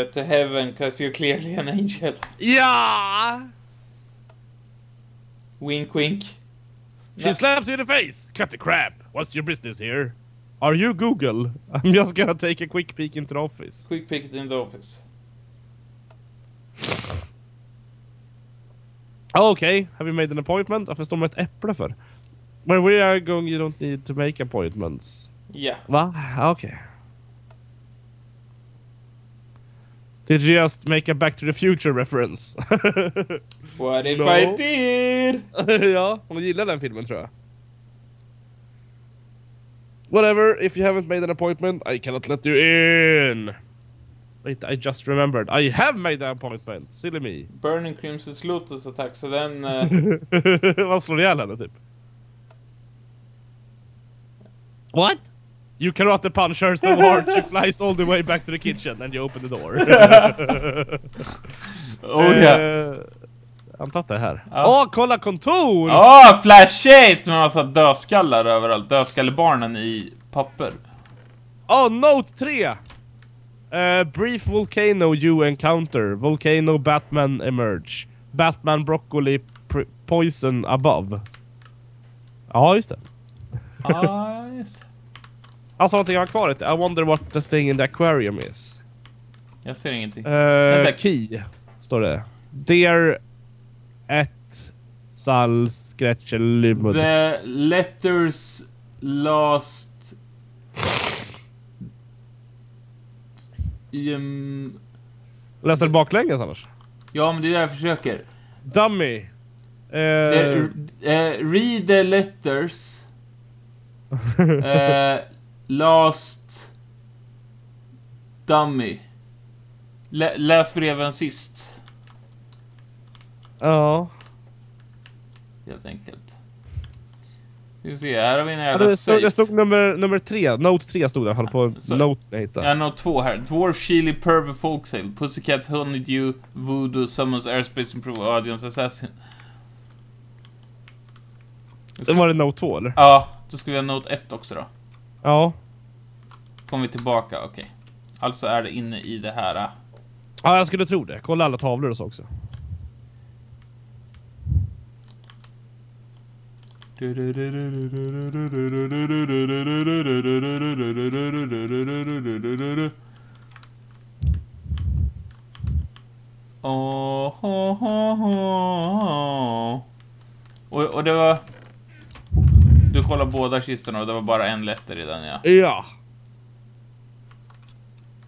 uh, to heaven cause you're clearly an angel. Yeah. Wink wink. She slaps you in the face! Cut the crap! What's your business here? Are you Google? I'm just gonna take a quick peek into the office. Quick peek in the office. Oh, okay, have you made an appointment? Varför står det ett äpple för? Where we are going you don't need to make appointments. Yeah. Va? Okay. Did you just make a Back to the Future reference? What if No. I did? ja, hon gillar den filmen tror jag. Whatever, if you haven't made an appointment, I cannot let you in. Wait, I just remembered. I have made an appointment. Silly me. Burning Crimson's Lotus attack, så den... eh, Vad slår ihjäl henne typ? What? You karate punch her so hard she flies all the way back to the kitchen and you open the door. oh ja. Eh, Antar att det är här. Åh, Ja. kolla kontor! Åh, flashigt! Med massa dödskallar överallt. Dödskallebarnen i papper. Oh, note 3! Uh, brief volcano you encounter. Volcano Batman emerge. Batman broccoli poison above. Ja, just det. Ah, just det. Alltså någonting jag har kvar. I wonder what the thing in the aquarium is. Jag ser ingenting. Uh, Vänta. key, står det. Dear ett sal skrätchelymud. The letters last... Um, Läser du baklänges annars? ja, men det är det jag försöker. Dummy. Uh, The, eh, read the letters. Eh, last... Dummy. Lä, läs breven sist, ja. helt enkelt. Vi se, här har vi en Ja, jävla det, stod, det safe. stod nummer, nummer tre, Note 3 stod det. Jag höll på Så- Note jag hittade. Jag har två här. Dwarf Chili Pervert Folktale. Pussycat Honeydew Voodoo Summons Airspace Improve Audience Assassin. Sen var det Note 2 eller? Ja, då ska vi ha Note 1 också då. Ja. Kommer vi tillbaka, okej. Alltså är det inne i det här. ah. Ja, jag skulle tro det. Kolla alla tavlor och så också. Åh, åh, åh, åh. Och, och det var... Du kollar båda kistorna och det var bara en letter i den ja. Ja.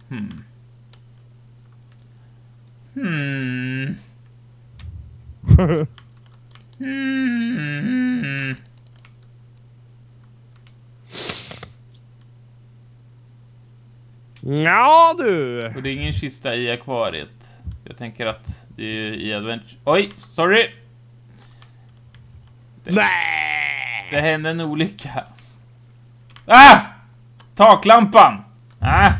Hmm. Hmm. Hmm. Ja du! Och det är ingen kista i akvariet. Jag tänker att det är i Adventure... Oj, sorry! Nej! Det hände en olycka. Ah! Taklampan! Ah!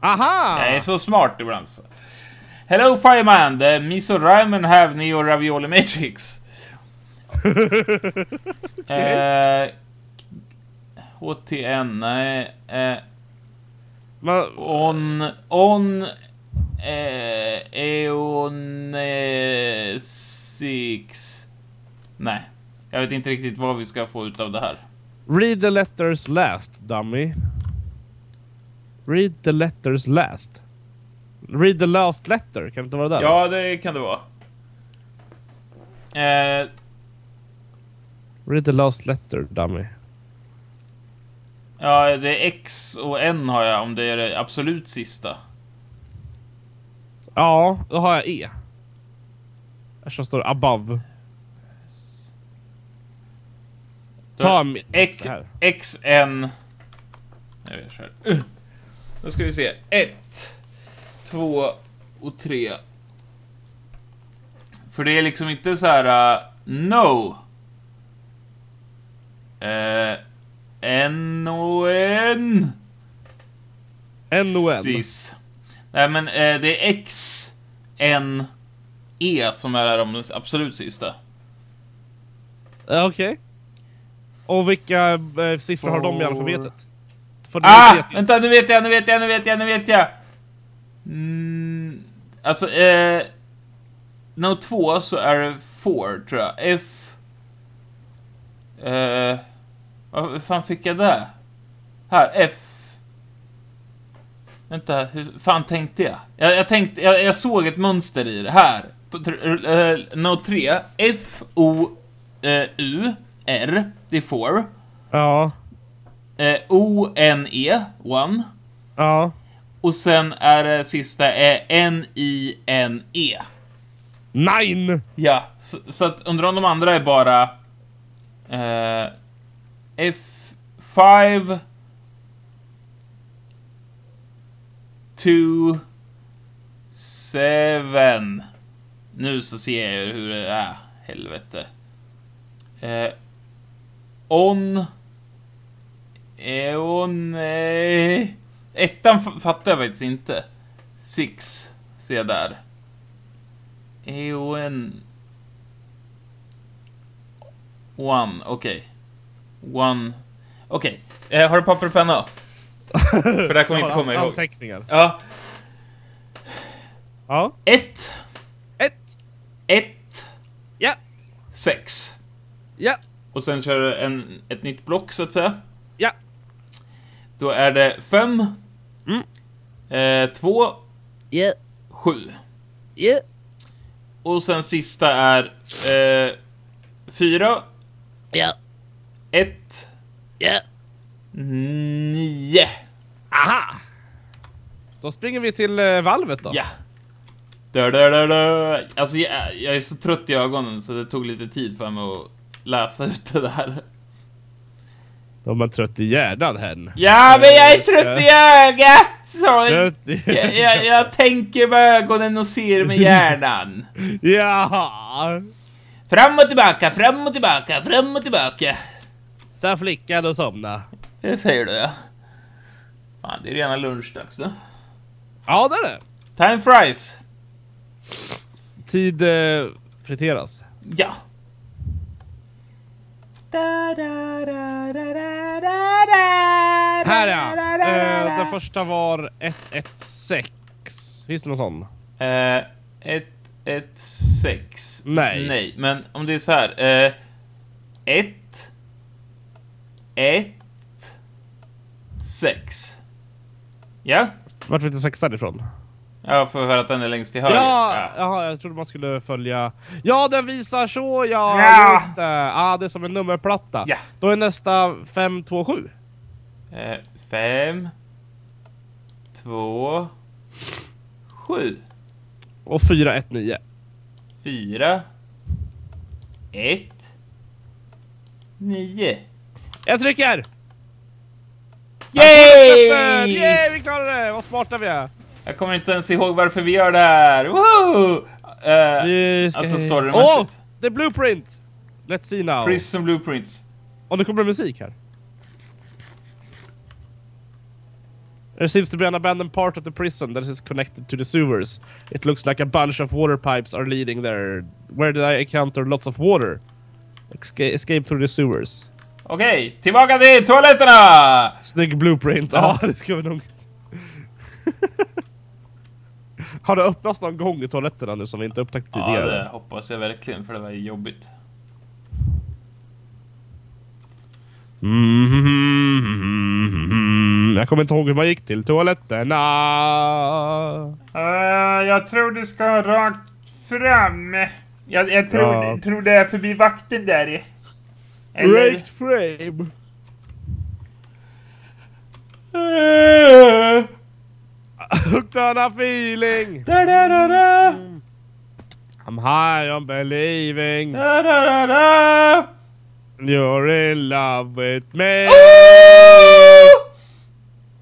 Aha! Jag är så smart ibland så. Hello Fireman, the miso ramen have neo ravioli matrix. eh, HTN, nej. Eh, on, on, eh, eon, eh, six. Nej, jag vet inte riktigt vad vi ska få ut av det här. read the letters last, dummy. Read the letters last. Read the last letter, kan det inte vara där? Ja, det kan det vara. Eh, Read the last letter, dummy. Ja, det är X och N har jag om det är det absolut sista. Ja, då har jag E. Eftersom det står above. Ta X, så här. X, N... Jag vet. Uh. Då ska vi se. Ett, två och tre. För det är liksom inte så här... uh, no. Eh, N och N. N och N. Sis. Nej, men eh, det är X, N, E som är de absolut sista. Ja, Okej. Och vilka eh, siffror har de i alfabetet? För det Ah! Vänta, nu vet jag, nu vet jag, nu vet jag, nu vet jag! Mm, Alltså, eh, Note 2 så är det 4 tror jag. F... Eh, vad fan fick jag där? Här, F... Vänta, hur fan tänkte jag? Jag, jag tänkte, jag, jag såg ett mönster i det. Här. På, eh, Note 3. F, O, eh, U, R. Det är 4. Ja. Eh, O, N, E. One. Ja. Och sen är det sista är N-I-N-E. Nine! Ja, så, så att undrar om de andra är bara eh, F5 2 7 Nu så ser jag hur det är. Helvete. Eh, on On eh, Ettan fattar jag faktiskt inte. Six ser jag där. EON... One, okej. One... Okej. Eh, har du papper och penna? För det här kommer jag inte komma ihåg. Anteckningar. Ja. Ja. Ett, Ett. ett, Ja. sex. Ja. Och sen kör du en, ett nytt block, så att säga. Ja. Då är det fem, Mm. eh, två, Ja. sju. Ja. Och sen sista är eh, fyra, Ja. ett, Ja. nio. Aha! Då springer vi till eh, valvet då. Ja. Da, da, da, da. Alltså, jag, jag är så trött i ögonen så det tog lite tid för mig att läsa ut det där. De är trött i hjärnan hen. Ja, men jag är trött i ögat! Så Trött i... jag, jag, jag tänker med ögonen och ser med hjärnan. ja. Fram och tillbaka, fram och tillbaka, fram och tillbaka. Sa flickan och somna. Det säger du, ja. Fan, det är redan lunchdags nu. Ja, det är det. Time fries. Tid eh, friteras. Ja. Da, da, da, da, da, da, da, Här ja! Eh, den första var 116. Finns det någon sån? Eh, ett, ett, sex. Nej. Nej, men om det är så här. Eh, ett, ett, sex. Ja? Vart vet du sexan ifrån? Jag får höra att den är längst till höger. Ja, jaha, jag trodde man skulle följa... Ja, den visar så ja! Ja. Just det! Ja, det är som en nummerplatta. Ja. Då är nästa 527. Eh, fem, två, sju, Och 419. fyra, ett, nio. Jag trycker! Yay! Yay, vi klarade det! Vad smarta vi är! Jag kommer inte ens ihåg varför vi gör det här. Woohoo! Vi ska... alltså Åh! storymässigt. det är blueprint! Let's see now. Prison Blueprints. Och nu kommer det musik här. There seems to be an abandoned part of the prison that is connected to the sewers. It looks like a bunch of water pipes are leading there. Where did I encounter lots of water? Escape, escape through the sewers. Okej, tillbaka till toaletterna! Snygg blueprint. Ja, det ska vi nog... Har det öppnats någon gång i toaletterna nu som vi inte upptäckt Ja, tidigare? det hoppas jag verkligen, för det var jobbigt. Mm, jag kommer inte ihåg hur man gick till toaletterna. Uh, jag tror du ska rakt fram. Jag, jag tror, Ja. tror det är förbi vakten där. Raked frame. Uh, Hooked on a feeling. da, da, da, da. I'm high on believing Da, da, da, da. you're in love with me. Oh!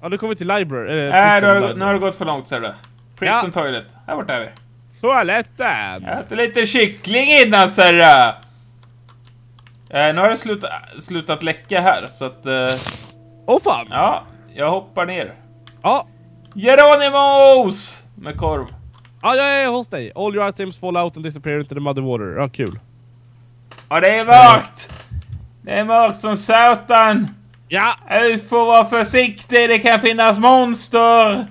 Ja, nu kommer vi till library. Eller, Nej, prison nu har, det gått för långt ser du. Prison Ja. toilet. Här borta är vi. Toaletten! Jag äter lite kyckling innan ser du. Eh, nu har det slutat, slutat läcka här, så att... eh, Åh fan! ja, jag hoppar ner. Ja. Geronimos! Med korv. ja, jag är hos dig. All your items fall out and disappear into the muddy water. Ja, kul. Ja, det är mörkt! Det är mörkt som satan! Ja! Du får vara försiktig, det kan finnas monster!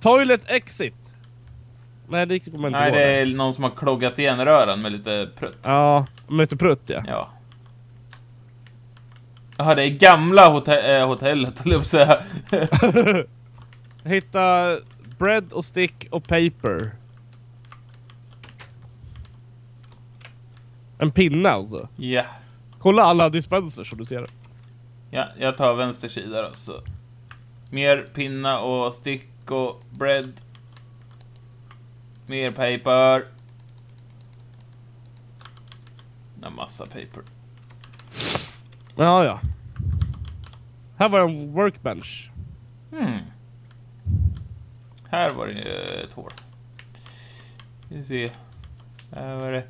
Toilet exit. Nej, det kommer inte Nej, gå. det är någon som har kloggat igen rören med lite prutt. Ja, med lite prutt ja. Ja. Jaha, det är gamla hotell, äh, hotellet, höll jag säga. Hitta bread och stick och paper. En pinne alltså. Ja. Kolla alla dispensers som du ser. Ja, jag tar vänster sida då, så. Mer pinna och stick och bread. Mer paper. En massa paper. Ja, ja. Här var en workbench. Hmm. Här var det ett hål. Vi se. Här var det.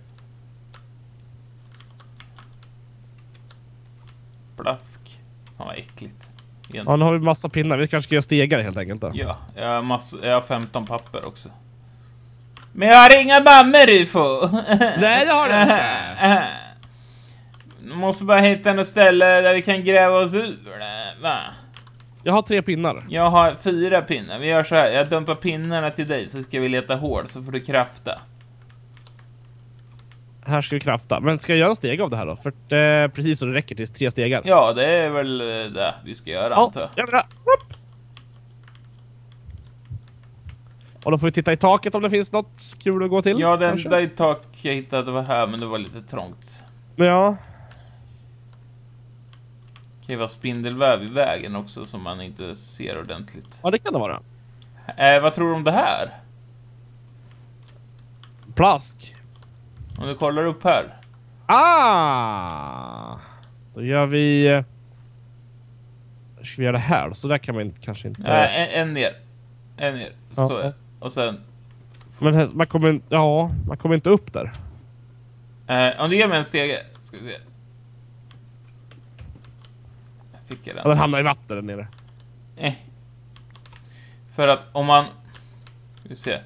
Plask. Fan vad äckligt. Ja, Egentligen. nu har vi massa pinnar. Vi kanske ska göra stegar helt enkelt då. Ja, jag har, mass- jag har 15 papper också. Men jag har inga mammor UFO! Nej, det har du inte. Måste bara hitta något ställe där vi kan gräva oss ur va? Jag har tre pinnar. Jag har fyra pinnar. Vi gör så här. Jag dumpar pinnarna till dig så ska vi leta hål så får du krafta. Här ska vi krafta. Men ska jag göra en steg av det här då? För det är precis så det räcker till tre stegar. Ja, det är väl eh, det vi ska göra Ja, antar jag. gör det. Och då får vi titta i taket om det finns något kul att gå till. Ja, den kanske? där tak jag hittade var här, men det var lite trångt. Ja. Det kan ju vara spindelväv i vägen också som man inte ser ordentligt. ja, det kan det vara. Eh, vad tror du om det här? Plask. Om du kollar upp här. Ah! Då gör vi... eh, Ska vi göra det här? Så där kan man kanske inte... Eh, en, en ner. En ner. Ja. Så. Och sen... Men här- man kommer inte... Ja, man kommer inte upp där. Eh, om du ger mig en stege. Ska vi se. Fick jag Ja, den. den hamnar i vatten där nere. Eh. För att om man... Ska vi se.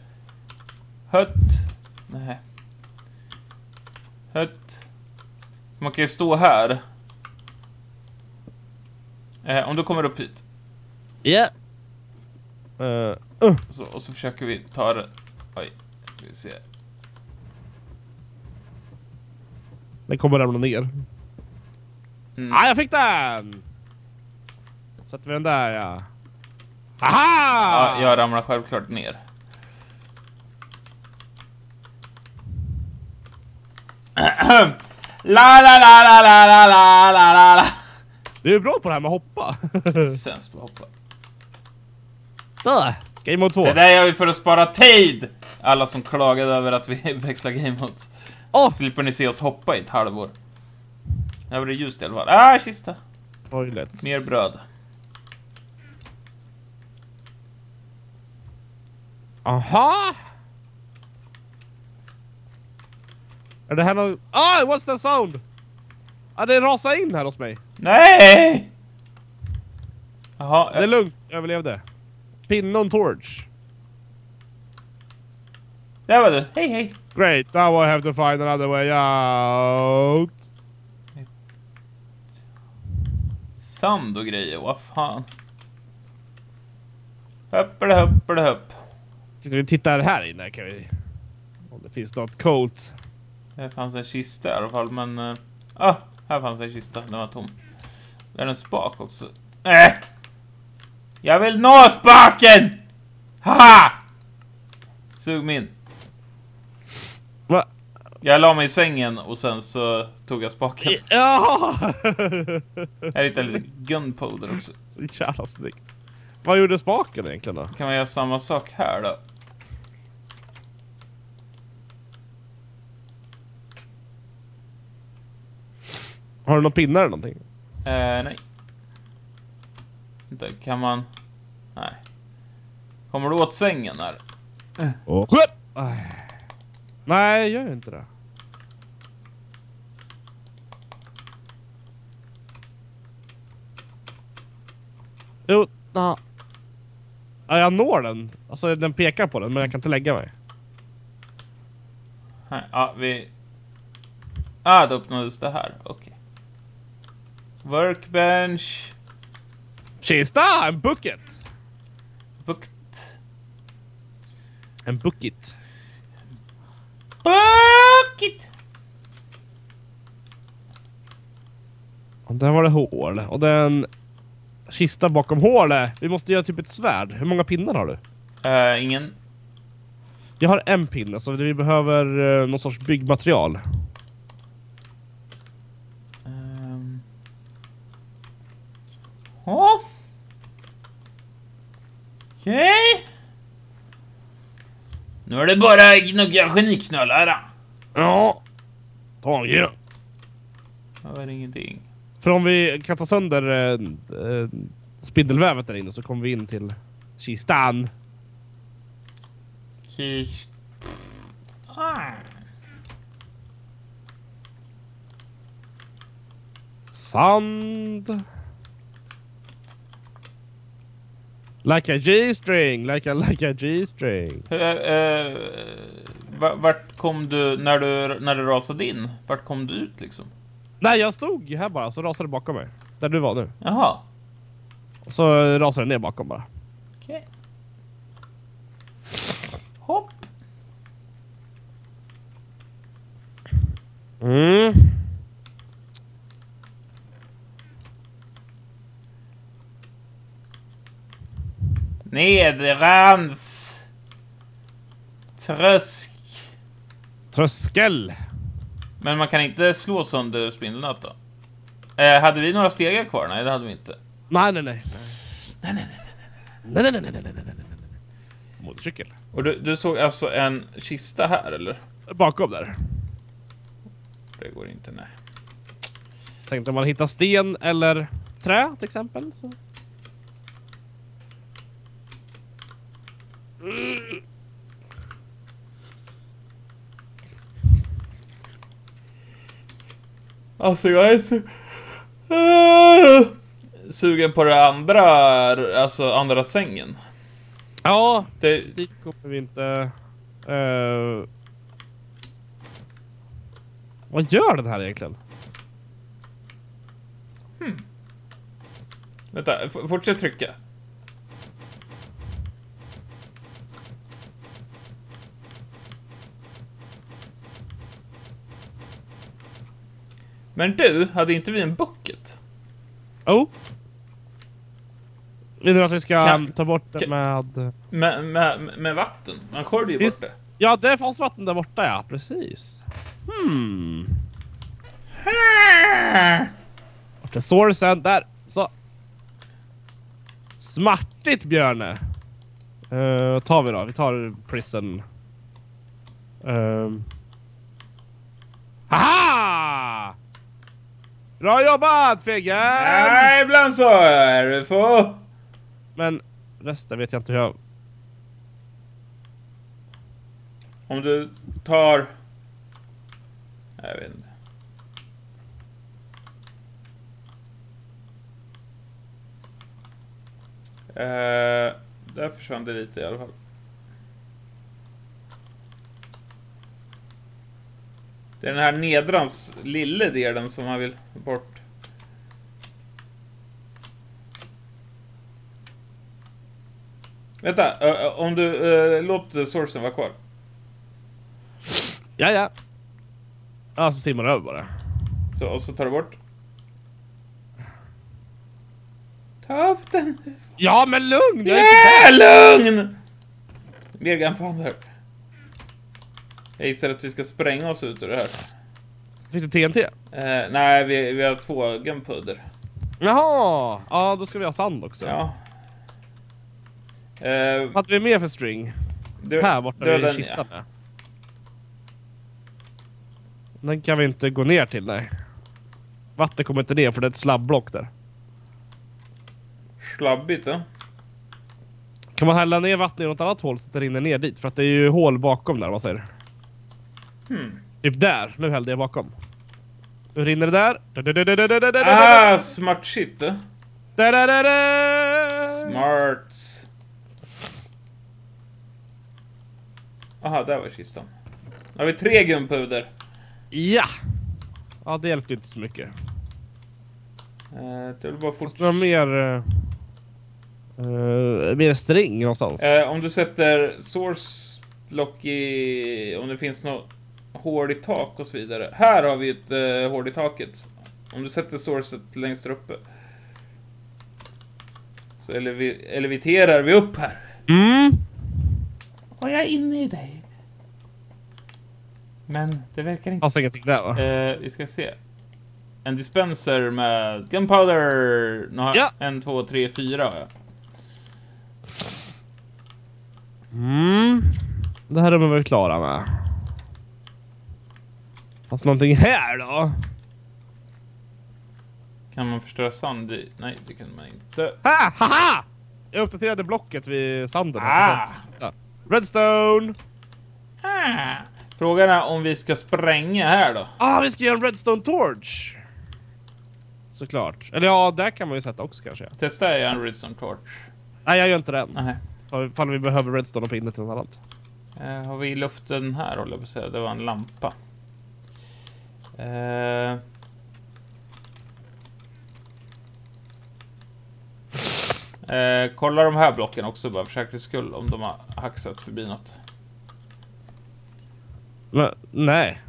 Hött. Nej. Hött. Man kan ju stå här. Eh, om du kommer upp hit. Ja. Yeah. Uh, Så, och så försöker vi ta det. Oj. Ska vi se. den kommer ramla ner. Mm. Ah, jag fick den! Sätter vi den där ja. Aha! Ja, jag ramlar självklart ner. La la la la la la la la la la. Du är bra på det här med hoppa. Sämst på hoppa. Så, game mode 2. Det där gör vi för att spara tid! Alla som klagade över att vi växlar game modes. Åh! Slipper ni se oss hoppa i ett halvår. Där var det ljust i alla fall. Ah, kista! Toilet. Mer bröd. Aha! Är det här någon... Ah, what's the sound? Ah, det rasade in här hos mig. Nej! Jaha, Det är lugnt, jag överlevde. Pinne och torch. där var du. Hej, hej! Great, now I have to find another way out. Sand och grejer, vad fan. Höppade, höppade, höpp. Titta, vi tittar här inne kan vi... Om det finns något coolt. Här fanns en kista i alla fall, men... eh, Ah, här fanns en kista. Den var tom. Där är en spak också. Äh! Jag vill nå spaken! Haha! Sug min. Va? Jag la mig i sängen och sen så tog jag spaken. Ja! Här hittade lite gunpowder också. Så jävla snyggt. Vad gjorde spaken egentligen då? Kan man göra samma sak här då? Har du någon pinnar eller någonting? Eh, nej. Vänta, kan man... Nej. Kommer du åt sängen här? Oh. Nej, jag gör inte det. Jo, na. Ja, jag når den. Alltså den pekar på den, men jag kan inte lägga mig. Nej, ja, vi... Ah, då öppnades det här. Okej. Workbench. Kista! En bucket! Bukt. En bucket. Tråkigt! Och där var det hål. Och det är en kista bakom hålet. Vi måste göra typ ett svärd. Hur många pinnar har du? Eh, ingen... Jag har en pinne, så vi behöver uh, någon sorts byggmaterial. Um... Ja. Okej. Nu är det bara gnugga geniknölar. Ja. Tage. Det var ingenting. För om vi kan ta sönder uh, spindelvävet där inne så kommer vi in till kistan. Kis... Ah. Sand. Like a G-string, like a, like a G-string. Eh, va- vart kom du när, du när du rasade in? Vart kom du ut liksom? Nej, jag stod här bara, så rasade det bakom mig. Där du var nu. Jaha. Så rasade det ner bakom bara. Okej. Hopp. Mm. Nedrans. Trösk. Tröskel. Men man kan inte slå sönder spindelnöt då? Eh, hade vi några stegar kvar? Nej, det hade vi inte. Nej, nej, nej. Nej, nej, nej. Nej, nej, nej, nej, nej, nej, nej, nej. Motorcykel. Och du, du såg alltså en kista här, eller? Bakom där. Det går inte, nej. Så tänkte man hittar sten eller trä till exempel. Så. Alltså, jag är så... Sugen på det andra, alltså andra sängen. Ja, Det, dit kommer vi inte... eh, Vad gör den här egentligen? vänta, f- fortsätt trycka. Men du, hade inte vi en bucket? Oh! Vill du att vi ska Kan- ta bort det med... Med, med, med vatten? Man sköljer ju Visst. bort det. Ja, det fanns vatten där borta ja, precis. Hmm. Vart är sourcen? Där! Så. Smartigt Björne! Uh, tar vi då? Vi tar prison. Um. Haha! Bra jobbat Figgen! Nej, ibland så är det få. Men resten vet jag inte hur jag... Om du tar... Jag vet inte. Eh, där försvann det lite i alla fall. Det är den här nedrans lille delen som man vill bort. Vänta, om du uh, låter sourcen vara kvar. Ja, ja. Ja, så simmar det över bara. Så, och så tar du bort. Ta upp den. Ja, men lugn! Jag är inte där! Yeah, lugn! Birgan fan här. Jag gissar att vi ska spränga oss ut ur det här. Fick du TNT? Eh, nej, vi, vi har två gunpowder. Jaha! Ja, då ska vi ha sand också. Ja. Eh, hade vi mer för string? dö- Här borta döda vid kistan. Ja. Den kan vi inte gå ner till, nej. Vatten kommer inte ner för det är ett slabbblock där. Slabbigt, då. Kan man hälla ner vattnet i något annat hål så att det rinner ner dit? För att det är ju hål bakom där, vad säger du? Hmm. Typ där. Nu hällde jag bakom. Nu rinner det där. Ah, smart shit. Smart. Aha, där var kistan. Nu har vi tre gunpowder. Ja! Ja, det hjälpte inte så mycket. Eh, det vill bara fort... Det mer... Uh, uh, mer string någonstans. Om du sätter source block i... Om det finns något hål i tak och så vidare. Här har vi ett uh, hål i taket. Om du sätter sourcet längst där uppe. Så elevi eleviterar vi upp här. Mm. Och jag är inne i dig. Men det verkar inte... Fanns ingenting där va? Eh, vi ska se. En dispenser med gunpowder. Nu har Ja. En, två, tre, fyra har jag. Mm. Det här är vi väl klara med. Fast någonting här då? Kan man förstöra sand i? Nej, det kan man inte. Ha! Haha! Jag uppdaterade blocket vid sanden. Ah. fanns. Redstone! Ah. Frågan är om vi ska spränga här då. Ah, vi ska göra en redstone torch! Såklart. Eller ja, där kan man ju sätta också kanske. Testa jag en redstone torch. Nej, jag gör inte den. Nej. Ifall vi behöver redstone på inne till något annat. Eh, har vi luften här håller jag på att säga. Det var en lampa. Eh. Eh, kolla de här blocken också bara för säkerhets skull om de har hacksat förbi något. Men, nej.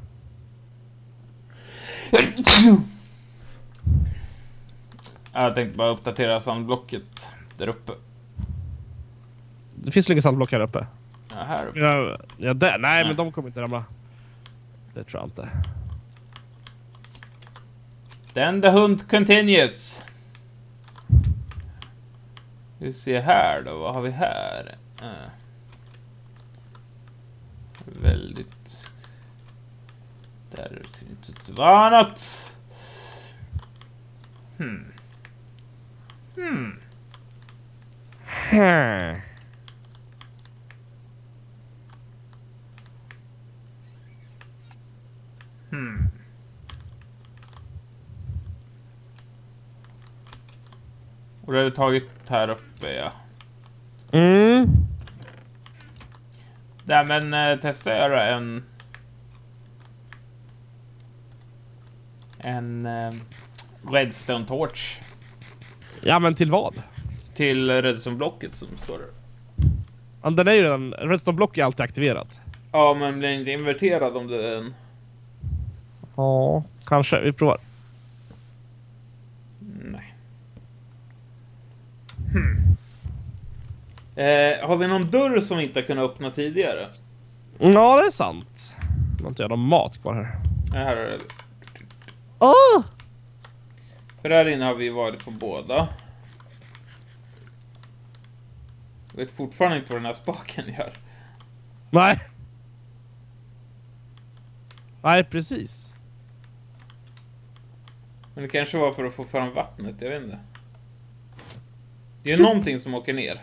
Jag tänkte bara uppdatera sandblocket där uppe. Det finns inget sandblock här uppe. Ja, här uppe. Ja, ja där. Nej, Nej. men de kommer inte ramla. Det tror jag inte. Then the hunt continues. Vi ser här då, vad har vi här? Uh. Väldigt... Där ser det inte ut att vara något. Hmm. Hmm. Hmm. Hmm. Och det har du tagit här uppe, ja. Mm. Nej men eh, testa att göra en... En eh, Redstone Torch Ja, men till vad? till Redstone-blocket som står där. Ja, Den är ju redan... Redstone-block är alltid aktiverat. Ja, men blir inte inverterad om det är en... Ja, kanske. Vi provar. Nej. Hmm. Eh, har vi någon dörr som vi inte har kunnat öppna tidigare? Ja, det är sant. Jag har inte jag någon mat kvar här. Nej, här är det. Oh! För där inne har vi varit på båda. Jag vet fortfarande inte vad den här spaken gör. Nej. Nej, precis. Men det kanske var för att få fram vattnet, jag vet inte. Det är någonting som åker ner.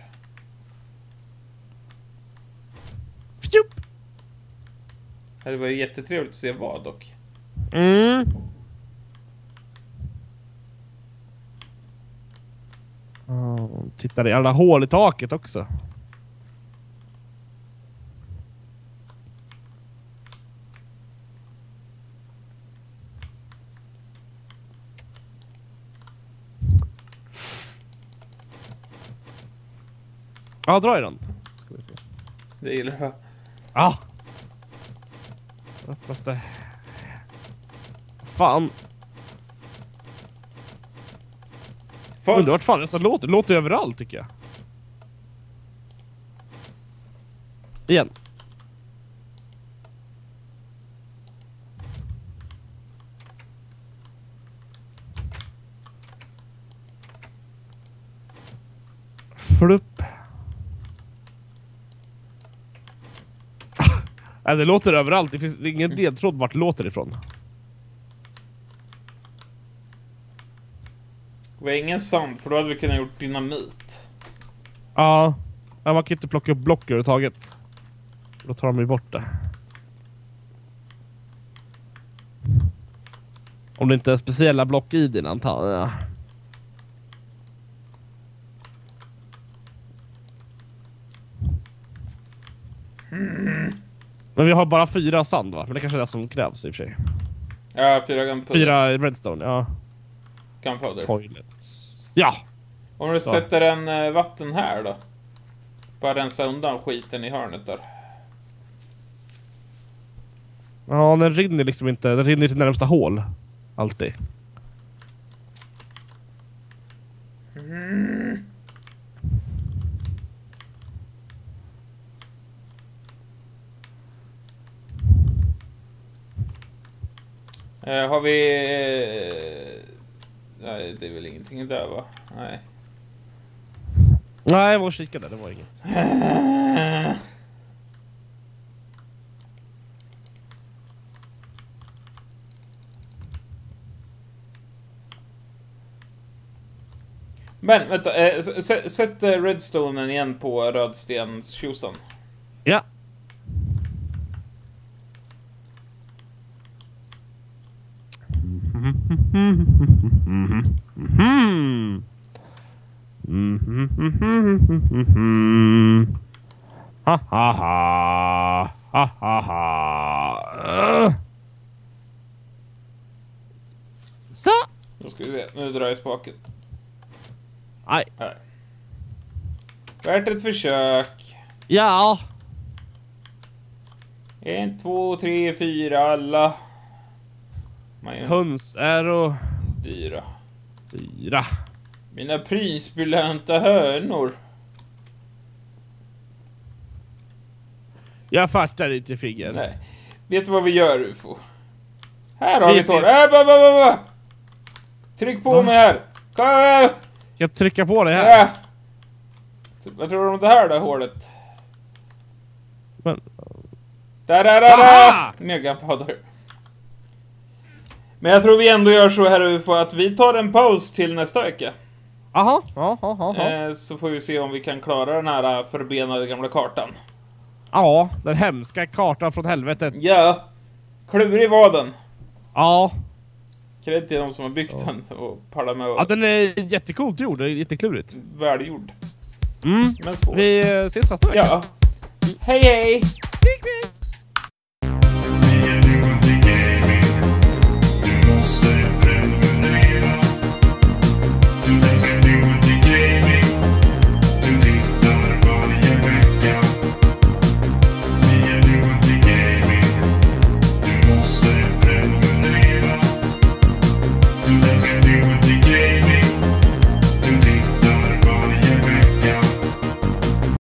Fjup. Det hade varit jättetrevligt att se vad dock. Mm. Oh, titta, det är alla hål i taket också. Ja, dra i den. Ska vi se. Det gillar jag. Ja! Då öppnas det. Fan, undrar Fan, vart fan det så låter. Det låter överallt tycker jag. Igen. Nej, det låter överallt. Det finns ingen ledtråd vart det låter ifrån. det var ingen sand för då hade vi kunnat gjort dynamit. Ja. ja, man kan inte plocka upp block överhuvudtaget. Då tar de ju bort det. Om det inte är speciella block i din antar jag. Men vi har bara fyra sand va? Men det kanske är det som krävs i och för sig. Ja, fyra gunpowder. Fyra redstone, ja. Gunpowder. Toilets. Ja! Om du sätter en eh, vatten här då? Bara rensa undan skiten i hörnet där. Ja, den rinner liksom inte. Den rinner till närmsta hål. Alltid. Eh, har vi... eh, Nej, det är väl ingenting där va? Nej. Nej, jag var och kikade. Det var inget. Men vänta, eh, s- sätt eh, redstonen igen på rödstenstjosan. Ja. Ha ha ha. Ha ha ha. Så. Då ska vi se, nu drar jag spaken. Nej. Här. Värt ett försök. Ja. En, två, tre, fyra, alla. Höns är och dyra. dyra. Mina prisbelönta hönor. Jag fattar inte Figgen. Nej. Vet du vad vi gör UFO? Här har vi Precis. Tor. Äh, ba, ba, ba. Tryck på mig här. Kom. Ska jag trycka på det här? Ja. Vad tror du om det här då, hålet? Men, Där, där, där! Megapador. Men jag tror vi ändå gör så här UFO att vi tar en paus till nästa vecka. aha, ja, ja, ja, ja. Eh, så får vi se om vi kan klara den här eh, förbenade gamla kartan. Ja, den hemska kartan från helvetet. Ja. Klurig var den. Ja. Cred till de som har byggt den och pallar med ja, och den är jättecoolt gjord. Det är jätteklurigt. välgjord. Mm. Men svår. Vi eh, ses nästa vecka. Ja. Hej hej!